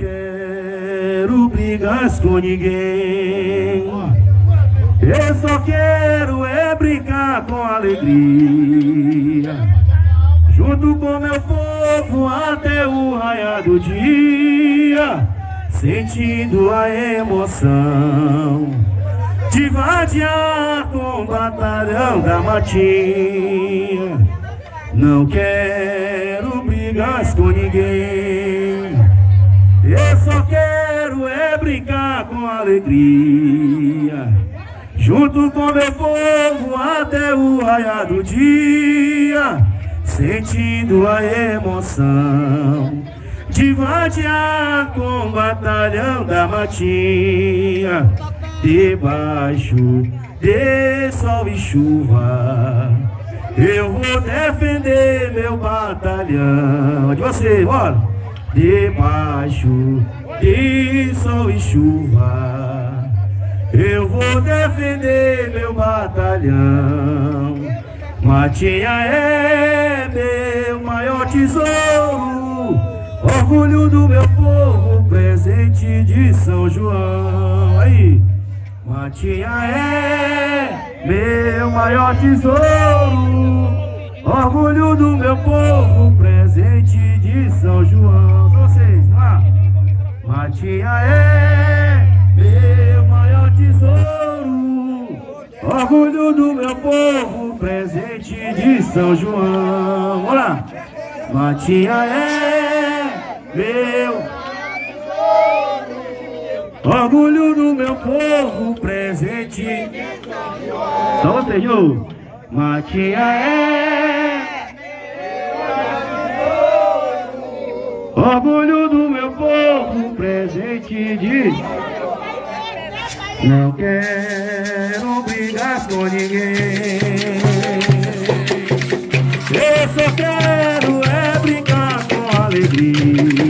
quero brigas com ninguém. Eu só quero é brincar com alegria. Junto com meu povo até o raiar do dia. Sentindo a emoção de vadiar com o batalhão da matinha. Não quero brigas com ninguém. Quero é brincar com alegria. Junto com meu povo até o raiar do dia. Sentindo a emoção de vadiar com o batalhão da matinha debaixo de sol e chuva. Eu vou defender meu batalhão. De você, bora! Debaixo de sol e chuva. Eu vou defender meu batalhão. Matinha é meu maior tesouro, orgulho do meu povo, presente de São João. Aí. Matinha é meu maior tesouro, orgulho do meu povo, presente de São João. Vocês, lá. Matinha é meu maior tesouro, orgulho do meu povo, presente de São João. Olá. Matinha é meu Orgulho do meu povo presente. Só você, Jô. Matia é. Orgulho do meu povo presente de. Não quero brigar com ninguém. Eu só quero é brincar com alegria.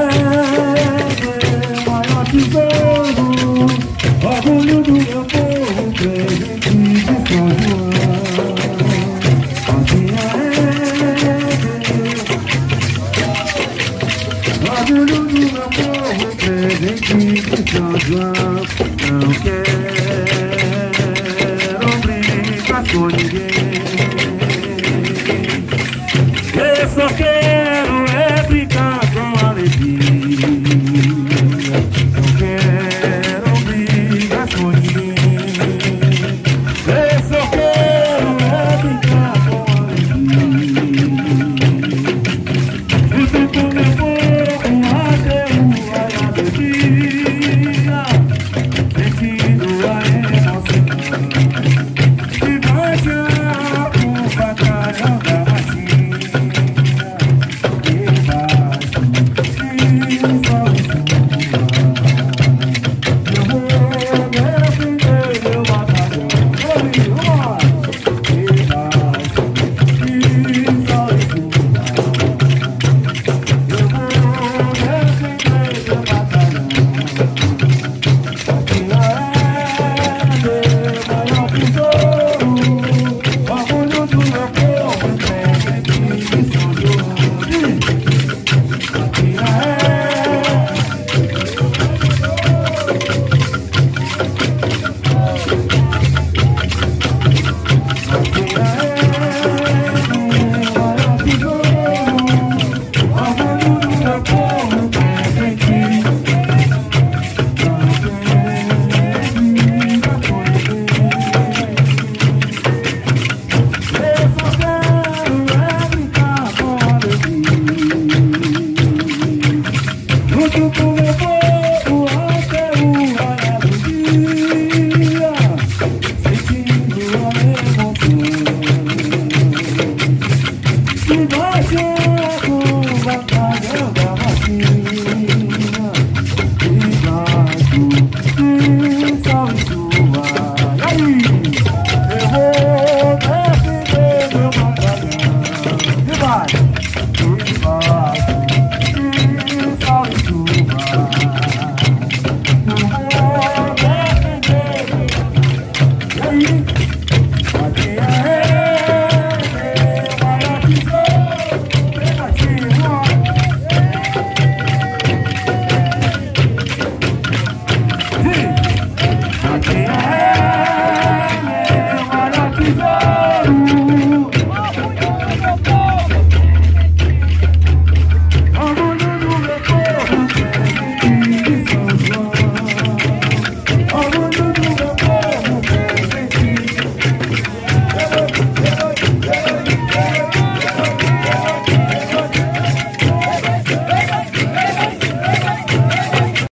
em casa Não quero brincar com ninguém. Eu só quero